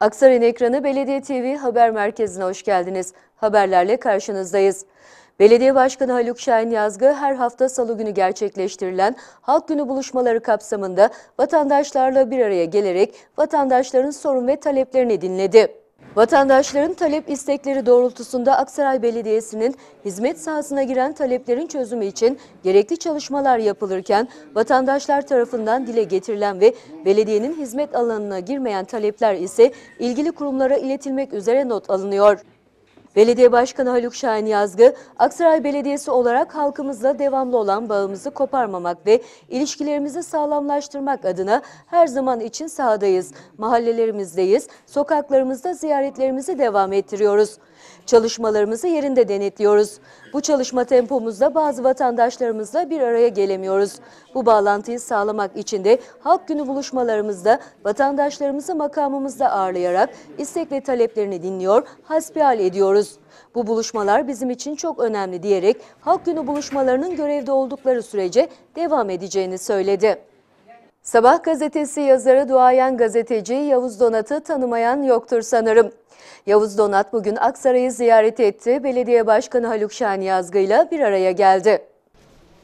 Aksaray'ın ekranı Belediye TV Haber Merkezi'ne hoş geldiniz. Haberlerle karşınızdayız. Belediye Başkanı Haluk Şahin Yazgı her hafta salı günü gerçekleştirilen Halk Günü buluşmaları kapsamında vatandaşlarla bir araya gelerek vatandaşların sorun ve taleplerini dinledi. Vatandaşların talep istekleri doğrultusunda Aksaray Belediyesi'nin hizmet sahasına giren taleplerin çözümü için gerekli çalışmalar yapılırken vatandaşlar tarafından dile getirilen ve belediyenin hizmet alanına girmeyen talepler ise ilgili kurumlara iletilmek üzere not alınıyor. Belediye Başkanı Haluk Şahin Yazgı, Aksaray Belediyesi olarak halkımızla devamlı olan bağımızı koparmamak ve ilişkilerimizi sağlamlaştırmak adına her zaman için sahadayız. Mahallelerimizdeyiz, sokaklarımızda ziyaretlerimizi devam ettiriyoruz. Çalışmalarımızı yerinde denetliyoruz. Bu çalışma tempomuzda bazı vatandaşlarımızla bir araya gelemiyoruz. Bu bağlantıyı sağlamak için de halk günü buluşmalarımızda vatandaşlarımızı makamımızda ağırlayarak istek ve taleplerini dinliyor, hasbihal ediyoruz. Bu buluşmalar bizim için çok önemli diyerek halk günü buluşmalarının görevde oldukları sürece devam edeceğini söyledi. Sabah gazetesi yazarı duayen gazeteci Yavuz Donat'ı tanımayan yoktur sanırım. Yavuz Donat bugün Aksaray'ı ziyaret etti. Belediye Başkanı Haluk Şahin Yazgı ile bir araya geldi.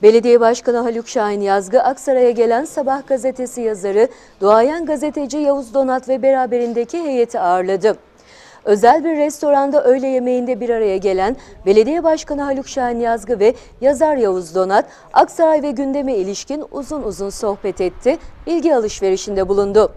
Belediye Başkanı Haluk Şahin Yazgı, Aksaray'a gelen Sabah gazetesi yazarı, duayen gazeteci Yavuz Donat ve beraberindeki heyeti ağırladı. Özel bir restoranda öğle yemeğinde bir araya gelen Belediye Başkanı Haluk Şahin Yazgı ve yazar Yavuz Donat, Aksaray ve gündeme ilişkin uzun uzun sohbet etti, bilgi alışverişinde bulundu.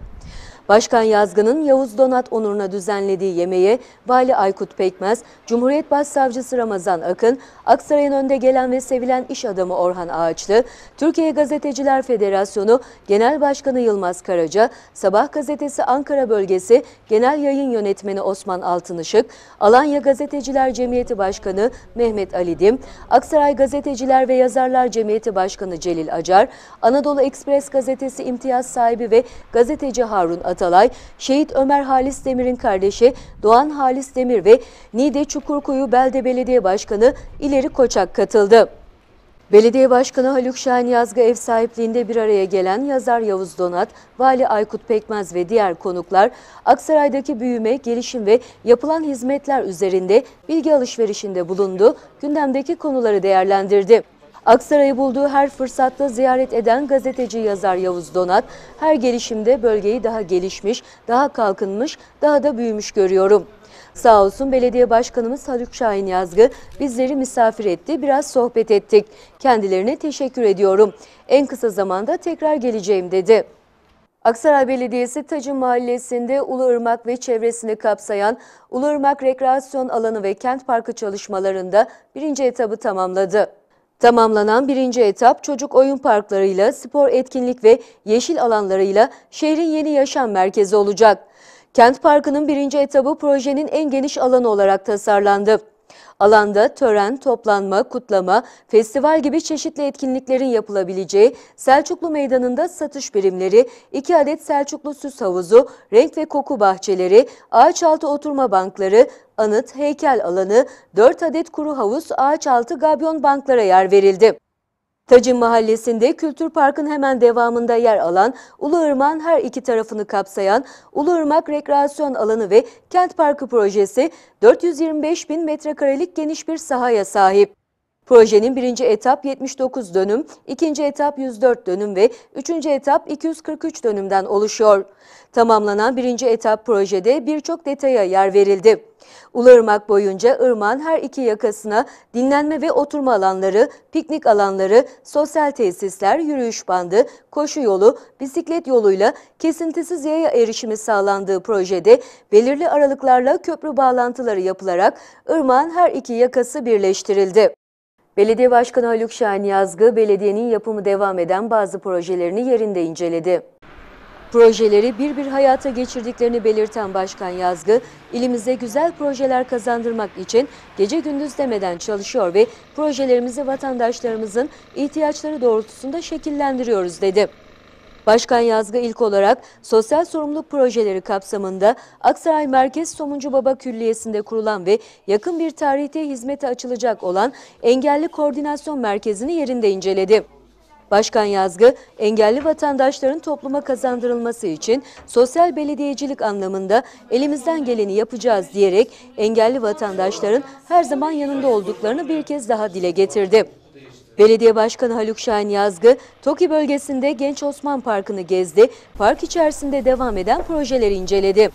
Başkan Yazgı'nın Yavuz Donat onuruna düzenlediği yemeğe Vali Aykut Pekmez, Cumhuriyet Başsavcısı Ramazan Akın, Aksaray'ın önde gelen ve sevilen iş adamı Orhan Ağaçlı, Türkiye Gazeteciler Federasyonu Genel Başkanı Yılmaz Karaca, Sabah Gazetesi Ankara Bölgesi Genel Yayın Yönetmeni Osman Altınışık, Alanya Gazeteciler Cemiyeti Başkanı Mehmet Ali Dim, Aksaray Gazeteciler ve Yazarlar Cemiyeti Başkanı Celil Acar, Anadolu Ekspres Gazetesi imtiyaz sahibi ve gazeteci Harun Atalay, Şehit Ömer Halis Demir'in kardeşi Doğan Halis Demir ve Nide Çukurkuyu Belde Belediye Başkanı İleri Koçak katıldı. Belediye Başkanı Haluk Şahin Yazgı ev sahipliğinde bir araya gelen yazar Yavuz Donat, Vali Aykut Pekmez ve diğer konuklar Aksaray'daki büyüme, gelişim ve yapılan hizmetler üzerinde bilgi alışverişinde bulundu, gündemdeki konuları değerlendirdi. Aksaray'ı bulduğu her fırsatta ziyaret eden gazeteci yazar Yavuz Donat, her gelişimde bölgeyi daha gelişmiş, daha kalkınmış, daha da büyümüş görüyorum. Sağ olsun belediye başkanımız Haluk Şahin Yazgı bizleri misafir etti, biraz sohbet ettik. Kendilerine teşekkür ediyorum. En kısa zamanda tekrar geleceğim dedi. Aksaray Belediyesi Tacın Mahallesi'nde Uluırmak ve çevresini kapsayan Uluırmak Rekreasyon Alanı ve Kent Parkı çalışmalarında birinci etabı tamamladı. Tamamlanan birinci etap çocuk oyun parklarıyla, spor etkinlik ve yeşil alanlarıyla şehrin yeni yaşam merkezi olacak. Kent Parkı'nın birinci etabı projenin en geniş alanı olarak tasarlandı. Alanda tören, toplanma, kutlama, festival gibi çeşitli etkinliklerin yapılabileceği Selçuklu Meydanı'nda satış birimleri, 2 adet Selçuklu süs havuzu, renk ve koku bahçeleri, ağaç altı oturma bankları, anıt, heykel alanı, 4 adet kuru havuz, ağaç altı gabyon banklara yer verildi. Tacın Mahallesi'nde Kültür Park'ın hemen devamında yer alan Uluırmak'ın her iki tarafını kapsayan Uluırmak Rekreasyon Alanı ve Kent Parkı projesi 425 bin metrekarelik geniş bir sahaya sahip. Projenin birinci etap 79 dönüm, ikinci etap 104 dönüm ve üçüncü etap 243 dönümden oluşuyor. Tamamlanan birinci etap projede birçok detaya yer verildi. Uluırmak boyunca ırmağın her iki yakasına dinlenme ve oturma alanları, piknik alanları, sosyal tesisler, yürüyüş bandı, koşu yolu, bisiklet yoluyla kesintisiz yaya erişimi sağlandığı projede belirli aralıklarla köprü bağlantıları yapılarak ırmağın her iki yakası birleştirildi. Belediye Başkanı Haluk Şahin Yazgı, belediyenin yapımı devam eden bazı projelerini yerinde inceledi. Projeleri bir bir hayata geçirdiklerini belirten Başkan Yazgı, ilimize güzel projeler kazandırmak için gece gündüz demeden çalışıyor ve projelerimizi vatandaşlarımızın ihtiyaçları doğrultusunda şekillendiriyoruz dedi. Başkan Yazgı ilk olarak sosyal sorumluluk projeleri kapsamında Aksaray Merkez Somuncu Baba Külliyesi'nde kurulan ve yakın bir tarihte hizmete açılacak olan Engelli Koordinasyon Merkezi'ni yerinde inceledi. Başkan Yazgı, engelli vatandaşların topluma kazandırılması için sosyal belediyecilik anlamında elimizden geleni yapacağız diyerek engelli vatandaşların her zaman yanında olduklarını bir kez daha dile getirdi. Belediye Başkanı Haluk Şahin Yazgı, TOKİ bölgesinde Genç Osman Parkı'nı gezdi, park içerisinde devam eden projeleri inceledi.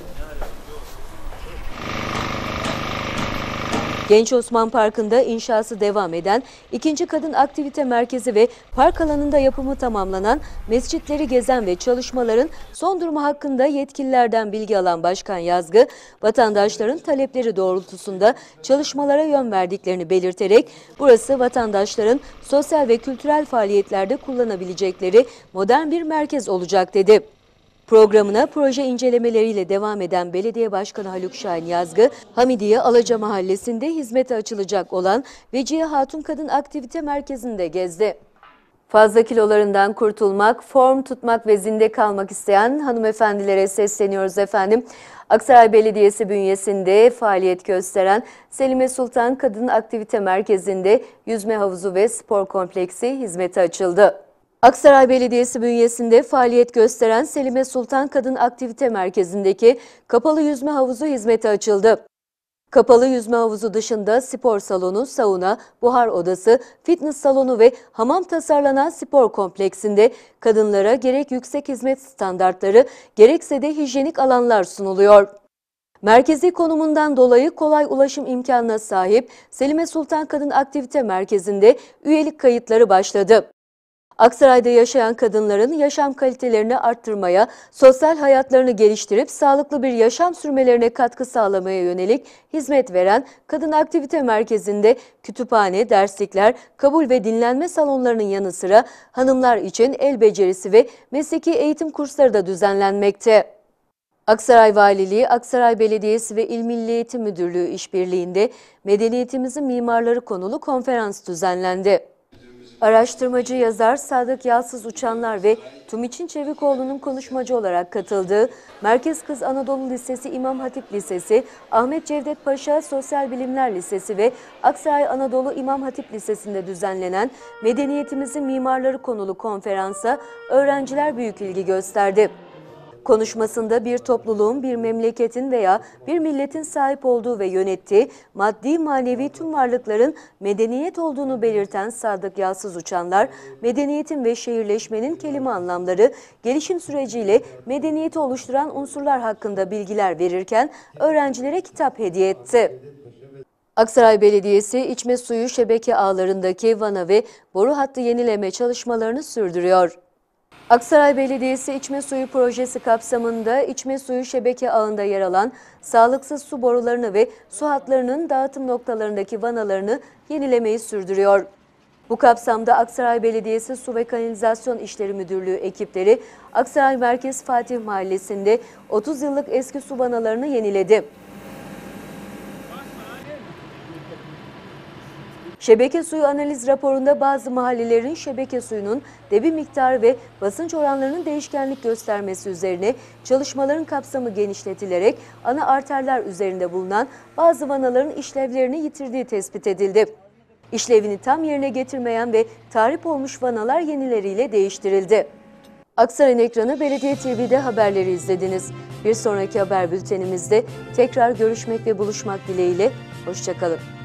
Genç Osman Parkı'nda inşası devam eden ikinci kadın aktivite merkezi ve park alanında yapımı tamamlanan mescitleri gezen ve çalışmaların son durumu hakkında yetkililerden bilgi alan Başkan Yazgı, vatandaşların talepleri doğrultusunda çalışmalara yön verdiklerini belirterek burası vatandaşların sosyal ve kültürel faaliyetlerde kullanabilecekleri modern bir merkez olacak dedi. Programına proje incelemeleriyle devam eden Belediye Başkanı Haluk Şahin Yazgı, Hamidiye Alaca Mahallesi'nde hizmete açılacak olan Vecihe Hatun Kadın Aktivite Merkezi'nde gezdi. Fazla kilolarından kurtulmak, form tutmak ve zinde kalmak isteyen hanımefendilere sesleniyoruz efendim. Aksaray Belediyesi bünyesinde faaliyet gösteren Selime Sultan Kadın Aktivite Merkezi'nde yüzme havuzu ve spor kompleksi hizmete açıldı. Aksaray Belediyesi bünyesinde faaliyet gösteren Selime Sultan Kadın Aktivite Merkezi'ndeki kapalı yüzme havuzu hizmete açıldı. Kapalı yüzme havuzu dışında spor salonu, sauna, buhar odası, fitness salonu ve hamam tasarlanan spor kompleksinde kadınlara gerek yüksek hizmet standartları gerekse de hijyenik alanlar sunuluyor. Merkezi konumundan dolayı kolay ulaşım imkanına sahip Selime Sultan Kadın Aktivite Merkezi'nde üyelik kayıtları başladı. Aksaray'da yaşayan kadınların yaşam kalitelerini arttırmaya, sosyal hayatlarını geliştirip sağlıklı bir yaşam sürmelerine katkı sağlamaya yönelik hizmet veren Kadın Aktivite Merkezi'nde kütüphane, derslikler, kabul ve dinlenme salonlarının yanı sıra hanımlar için el becerisi ve mesleki eğitim kursları da düzenlenmekte. Aksaray Valiliği, Aksaray Belediyesi ve İl Milli Eğitim Müdürlüğü işbirliğinde medeniyetimizin mimarları konulu konferans düzenlendi. Araştırmacı yazar Sadık Yalsız Uçanlar ve Tumiçin Çevikoğlu'nun konuşmacı olarak katıldığı Merkez Kız Anadolu Lisesi İmam Hatip Lisesi, Ahmet Cevdet Paşa Sosyal Bilimler Lisesi ve Aksaray Anadolu İmam Hatip Lisesi'nde düzenlenen Medeniyetimizin Mimarları konulu konferansa öğrenciler büyük ilgi gösterdi. Konuşmasında bir topluluğun, bir memleketin veya bir milletin sahip olduğu ve yönettiği maddi manevi tüm varlıkların medeniyet olduğunu belirten Sadık Yalsız Uçanlar, medeniyetin ve şehirleşmenin kelime anlamları, gelişim süreciyle medeniyeti oluşturan unsurlar hakkında bilgiler verirken öğrencilere kitap hediye etti. Aksaray Belediyesi içme suyu şebeke ağlarındaki vana ve boru hattı yenileme çalışmalarını sürdürüyor. Aksaray Belediyesi İçme Suyu Projesi kapsamında içme suyu şebeke ağında yer alan sağlıksız su borularını ve su hatlarının dağıtım noktalarındaki vanalarını yenilemeyi sürdürüyor. Bu kapsamda Aksaray Belediyesi Su ve Kanalizasyon İşleri Müdürlüğü ekipleri Aksaray Merkez Fatih Mahallesi'nde 30 yıllık eski su vanalarını yeniledi. Şebeke suyu analiz raporunda bazı mahallelerin şebeke suyunun debi miktarı ve basınç oranlarının değişkenlik göstermesi üzerine çalışmaların kapsamı genişletilerek ana arterler üzerinde bulunan bazı vanaların işlevlerini yitirdiği tespit edildi. İşlevini tam yerine getirmeyen ve tarif olmuş vanalar yenileriyle değiştirildi. Aksaray'ın ekranı Belediye TV'de haberleri izlediniz. Bir sonraki haber bültenimizde tekrar görüşmek ve buluşmak dileğiyle. Hoşçakalın.